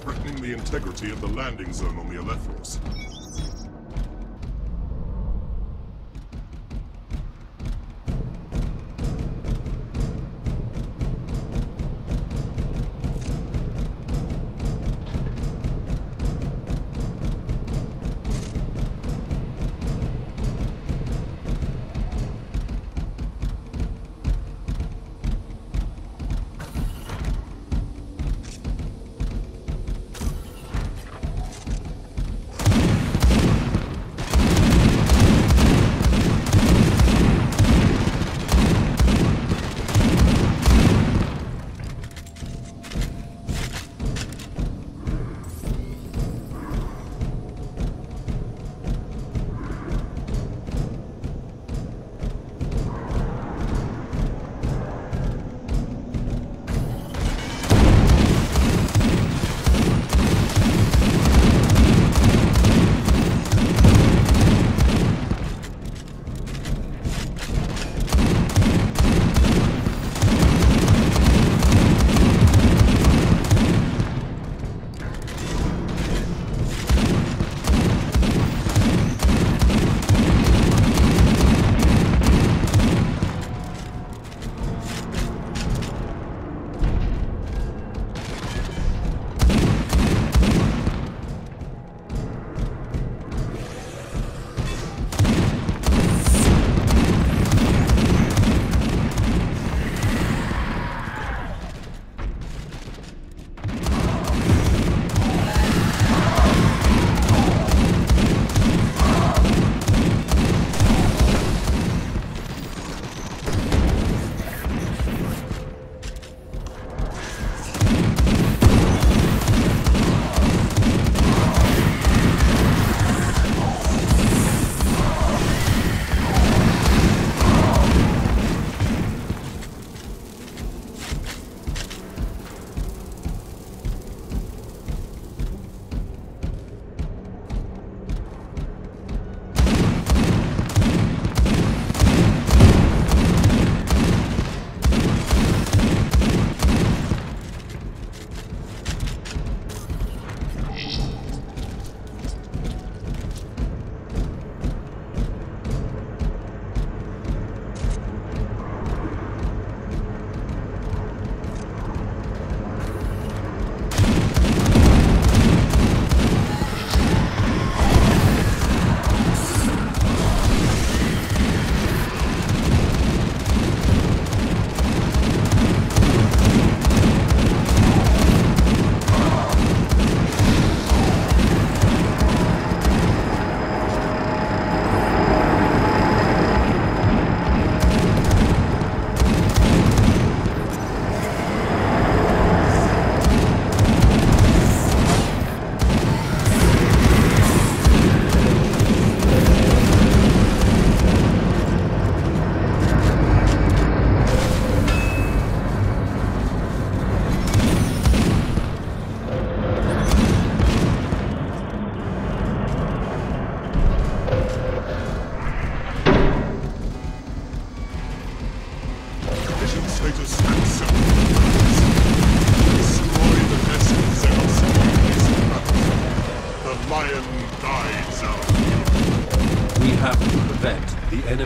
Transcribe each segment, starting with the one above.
threatening the integrity of the landing zone on the Alethros.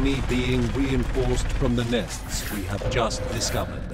Enemy being reinforced from the nests we have just discovered.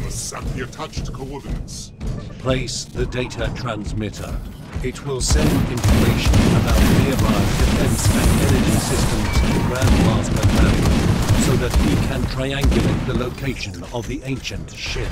At the attached coordinates. Place the data transmitter. It will send information about nearby defense and energy systems to Grandmaster Mallory so that he can triangulate the location of the ancient ship.